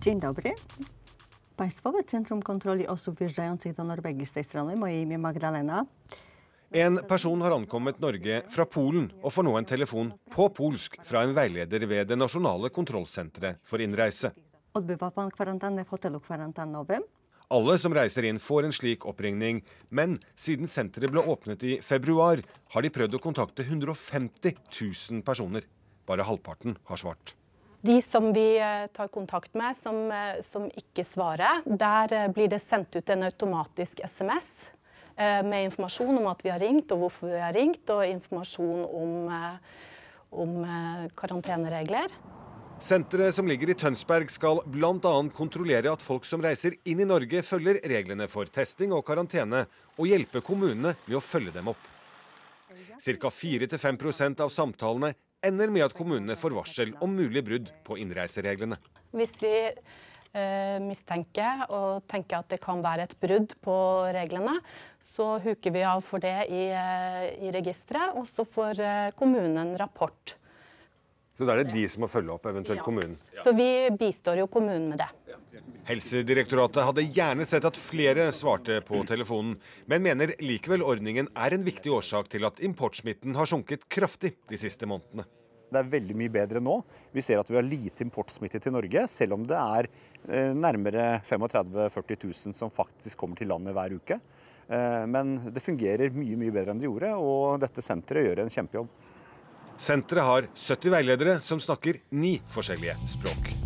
Dzień dobry. Państwowe Centrum Kontroli Osób Wjeżdżających do Norwegii z tej strony. Moje imię Magdalena. En person har ankommet Norge fra Polen og får nå en telefon på polsk fra en veileder ved det nasjonale kontrollsenteret for innreise. Alle som reiser inn får en slik oppringning, men siden senteret ble åpnet i februar, har de prøvd å kontakte 150 000 personer. Bare halvparten har svart. De som vi eh, tar kontakt med som, eh, som ikke svarer, der eh, blir det sendt ut en automatisk SMS med informasjon om at vi har ringt og hvorfor vi har ringt, og informasjon om, om karanteneregler. Senteret som ligger i Tønsberg skal bl.a. kontrollere at folk som reiser inn i Norge, følger reglene for testing og karantene, og hjelpe kommunene med å følge dem opp. Ca. 4-5% av samtalene ender med at kommunene får varsel om mulig brudd på innreisereglene. Hvis vi eh, mistenker og tenker at det kan være et brudd på reglene, så huker vi av for det i, eh, i registeret, og så får eh, kommunen en rapport. Så da er det de som må følge opp, eventuelt Ja. kommunen? Så vi bistår jo kommunen med det. Helsedirektoratet hadde gjerne sett at flere svarte på telefonen, men mener likevel ordningen er en viktig årsak til at importsmitten har sunket kraftig de siste månedene. Det er veldig mye bedre nå. Vi ser at vi har lite importsmitte til Norge, selv om det er eh, nærmere 35 000-40 000 som faktisk kommer til landet hver uke. Eh, Men det fungerer mye mye bedre enn det gjorde, og dette senteret gjør en kjempejobb. Senteret har 70 veiledere som snakker ni forskjellige språk.